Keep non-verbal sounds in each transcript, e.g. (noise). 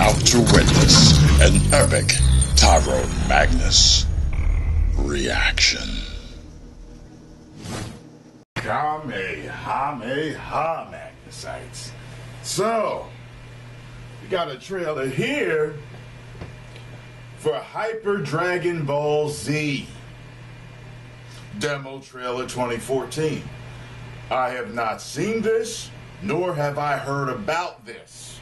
about to witness an epic Tyrone Magnus reaction. Kamehameha Magnusites. So, we got a trailer here for Hyper Dragon Ball Z. Demo trailer 2014. I have not seen this, nor have I heard about this.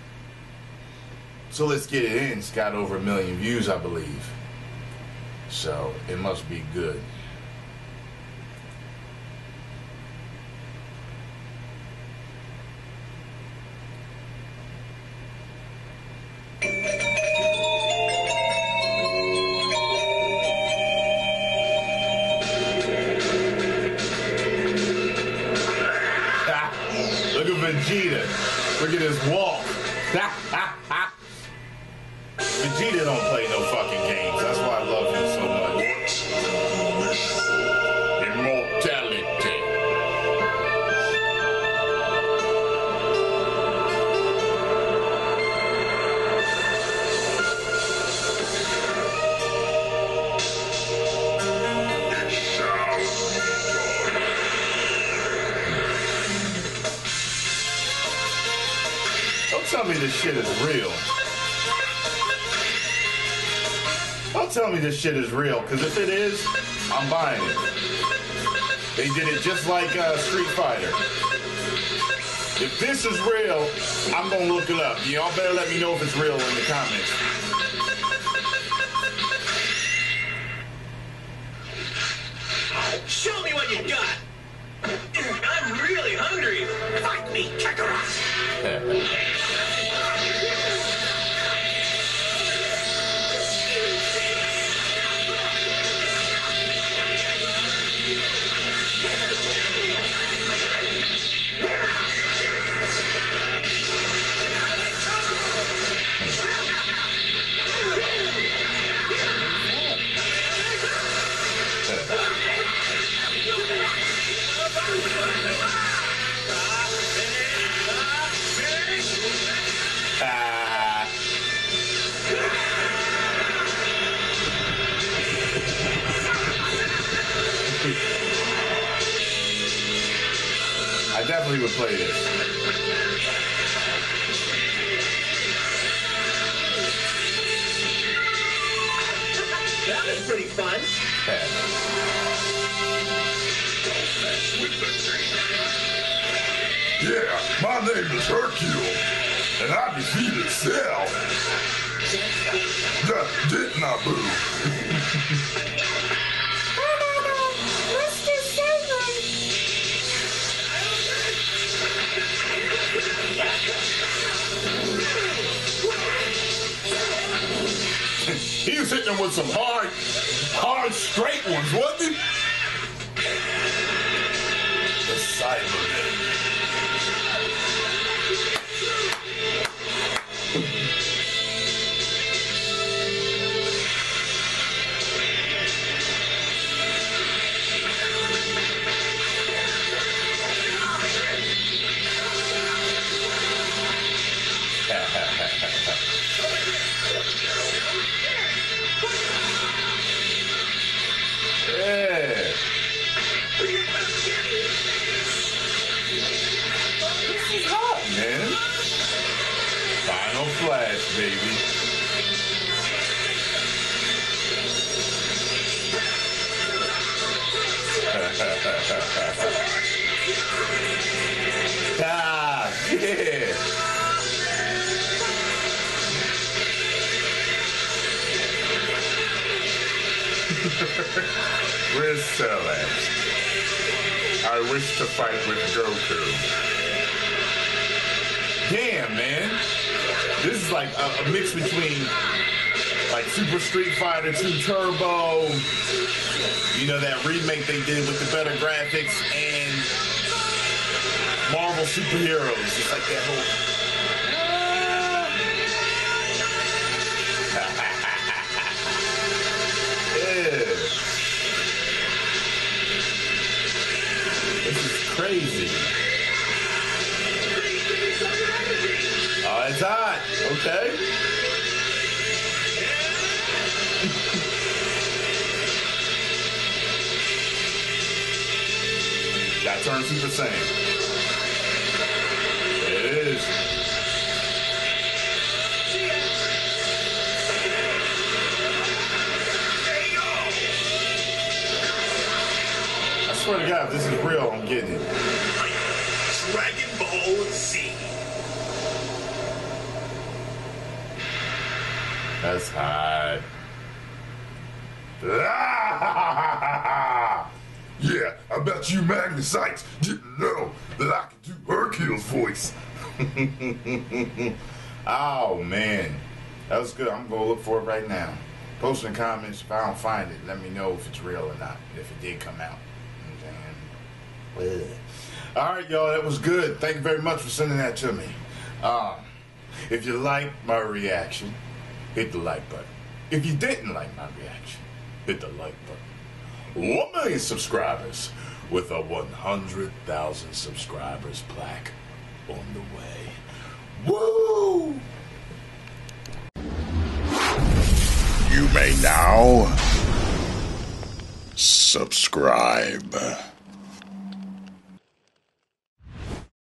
So let's get it in. It's got over a million views, I believe. So it must be good. (laughs) Look at Vegeta. Look at his walk. (laughs) tell me this shit is real. Don't tell me this shit is real, because if it is, I'm buying it. They did it just like uh, Street Fighter. If this is real, I'm gonna look it up. Y'all better let me know if it's real in the comments. Ah. I definitely would play this. That was pretty fun. Yeah, my name is Hercule, and I defeated Cell. Yeah, didn't I, boo? He was hitting with some hard, hard straight ones, wasn't he? The baby. (laughs) ah, yeah. (laughs) Where's Cell? I wish to fight with Goku. Damn, man. This is like a, a mix between like Super Street Fighter 2 Turbo, you know, that remake they did with the better graphics, and Marvel superheroes. It's like that whole. (laughs) This is crazy. That's on, okay? That turned Super Saiyan. There I swear to God, if this is real, I'm getting it. Dragon Ball Z. That's hot. (laughs) Yeah, I bet you Magnusite didn't know that I could do Hercule's voice. (laughs) Oh man, that was good. I'm gonna look for it right now. Post in the comments if I don't find it. Let me know if it's real or not. If it did come out. All right, y'all. That was good. Thank you very much for sending that to me. Um, if you like my reaction, hit the like button. If you didn't like my reaction, hit the like button. One million subscribers with a 100,000 subscribers plaque on the way. Woo! You may now subscribe.